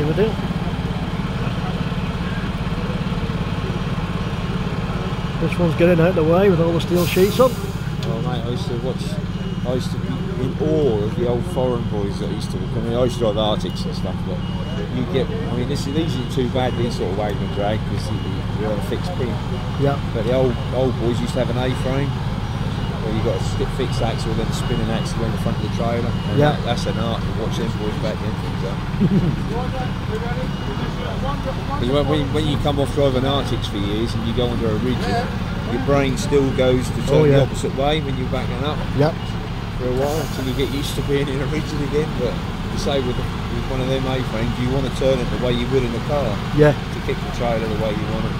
in the deal. This one's getting out of the way with all the steel sheets on. Oh mate, I used to watch. I used to be in awe of the old foreign boys that used to. I mean, I used to drive artics and stuff, but you get. I mean, this, these are too bad. These sort of wagon drag because you're on a fixed pin. Yeah. But the old old boys used to have an A-frame where you got a stick fixed axle, then a spinning axle in the front of the trailer. And Yeah. that- that's an art to watch them boys back then. things up. Because when, when, when you come off driving artics for years and you go under a rigid, your brain still goes to turn Oh, yeah. the opposite way when you're backing up Yep. for a while until you get used to being in a rigid again. But you say with, the, with one of them A-frames, you want to turn it the way you would in a car Yeah. to kick the trailer the way you want it.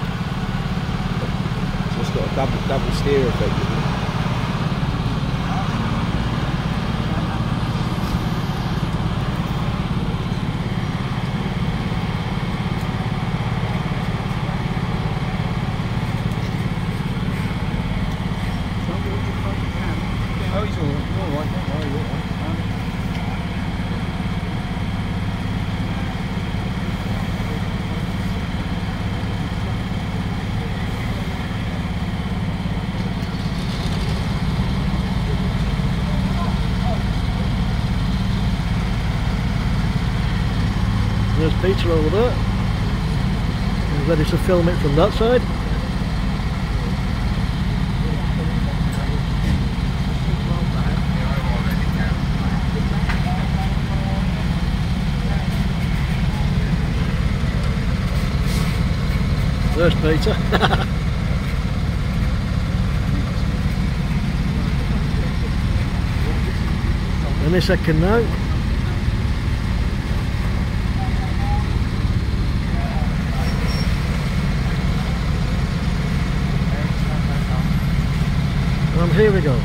So it's got a double double steer effect. isn't it? Oh, he's all, all right. Don't worry, all right. There's Peter over there. Ready to film it from that side. There's Peter. Any second now. And here we go.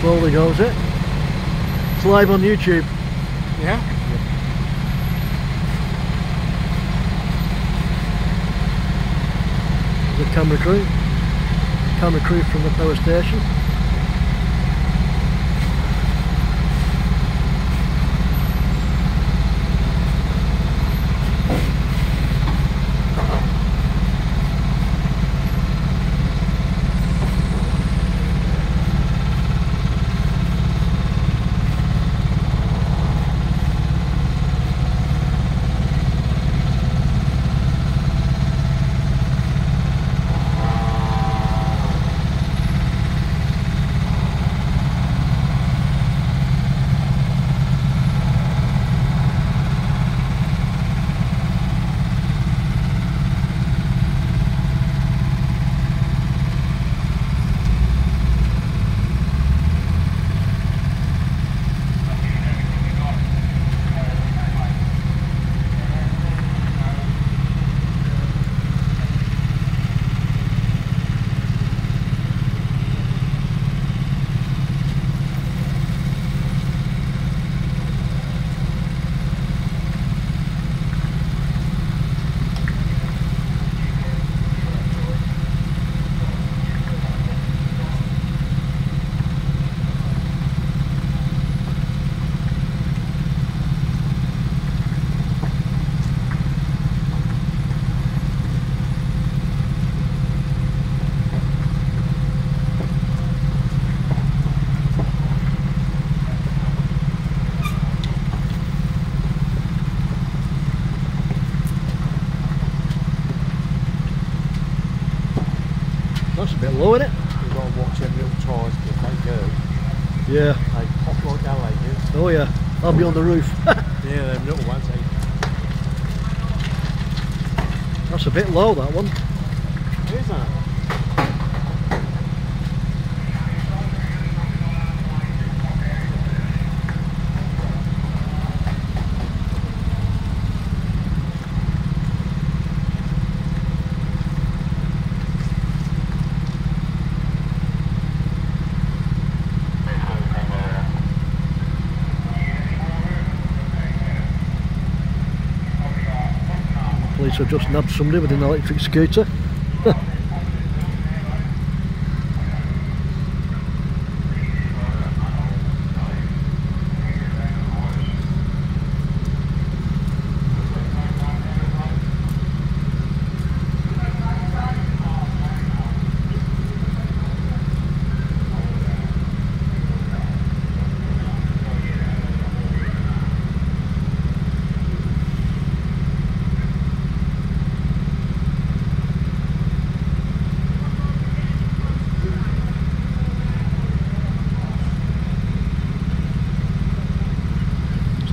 Slowly goes it. It's live on YouTube. Yeah. The camera crew. Camera crew from the power station. That's a bit low, isn't it? You've got to watch them little tyres because they go. Yeah. They pop like alligators. Oh yeah. I'll be on the roof. Yeah, them little ones. They, That's a bit low, that one. is that? Have just nabbed somebody with an electric scooter.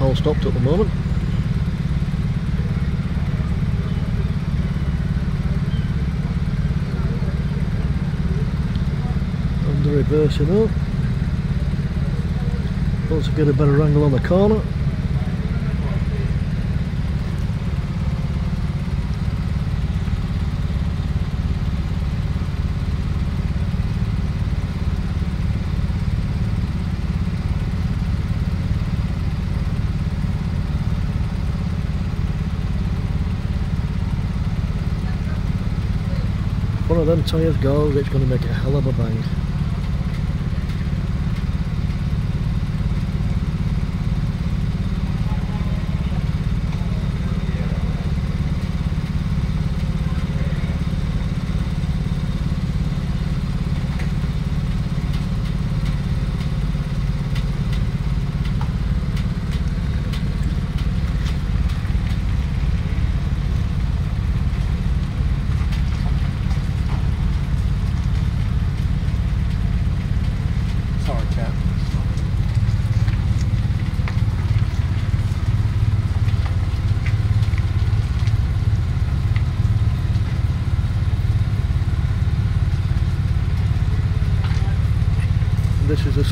all stopped at the moment. And the reversing up. Once I get a better angle on the corner. One of them tyres goes, it's going to make a hell of a bang.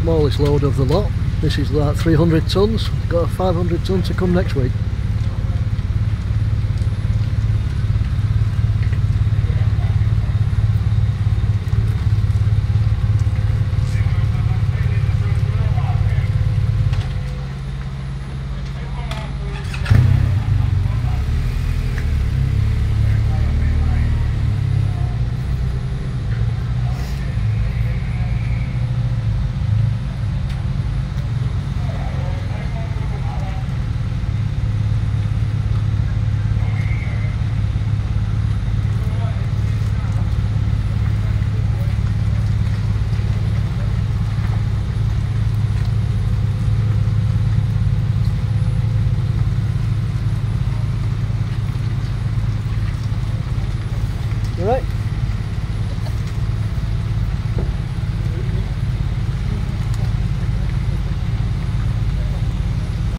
Smallest load of the lot. This is uh, like 300 tonnes. Got a 500 tonne to come next week.